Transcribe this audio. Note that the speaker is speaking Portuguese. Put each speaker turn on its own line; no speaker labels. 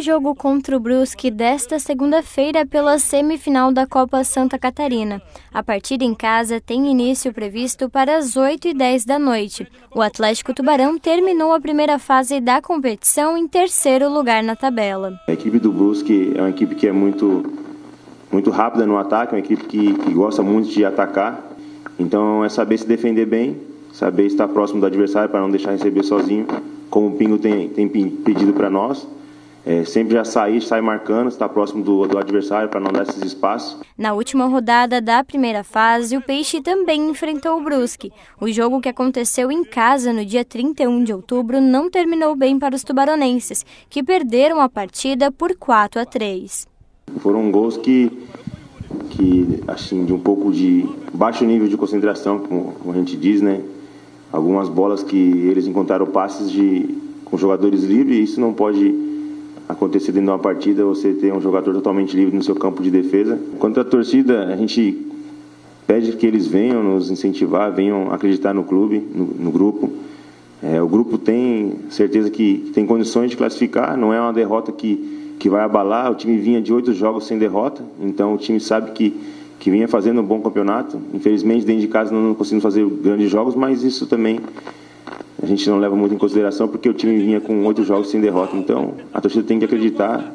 jogo contra o Brusque desta segunda-feira pela semifinal da Copa Santa Catarina. A partida em casa tem início previsto para as 8 e 10 da noite. O Atlético Tubarão terminou a primeira fase da competição em terceiro lugar na tabela.
A equipe do Brusque é uma equipe que é muito, muito rápida no ataque, uma equipe que, que gosta muito de atacar. Então é saber se defender bem, saber estar próximo do adversário para não deixar receber sozinho, como o Pingo tem, tem pedido para nós. É, sempre já sair, sai marcando, está próximo do, do adversário para não dar esses espaços.
Na última rodada da primeira fase, o Peixe também enfrentou o Brusque. O jogo que aconteceu em casa no dia 31 de outubro não terminou bem para os tubaronenses, que perderam a partida por 4 a 3.
Foram gols que, que assim, de um pouco de baixo nível de concentração, como, como a gente diz, né? Algumas bolas que eles encontraram passes de, com jogadores livres, e isso não pode acontecer dentro de uma partida você ter um jogador totalmente livre no seu campo de defesa. Quanto à torcida, a gente pede que eles venham nos incentivar, venham acreditar no clube, no, no grupo. É, o grupo tem certeza que, tem condições de classificar, não é uma derrota que, que vai abalar. O time vinha de oito jogos sem derrota, então o time sabe que, que vinha fazendo um bom campeonato. Infelizmente, dentro de casa não conseguimos fazer grandes jogos, mas isso também a gente não leva muito em consideração porque o time vinha com oito jogos sem derrota. Então, a torcida tem que acreditar